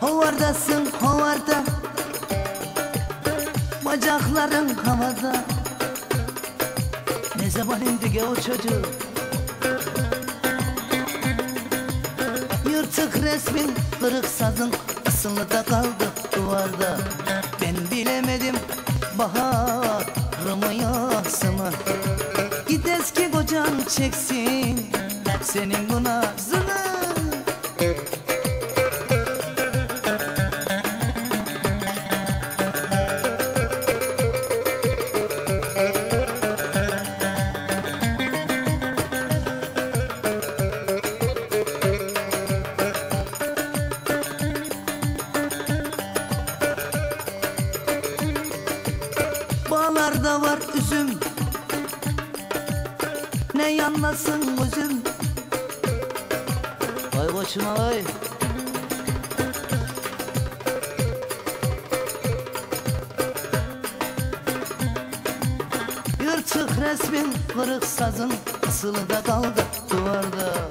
Hovardasın hovarda Bacakların havada. Ne zaman indi ki o çocuk? Yırtık resmin kırık sazın Asılı da kaldı duvarda. Ben bilemedim baharımı yasımı Git eski kocan çeksin Senin bu nazını Bağlarda var üzüm. Ne yanmasın gözüm Ay koçum ay. Yırtık resmin kırık sazın Asılı da kaldı duvarda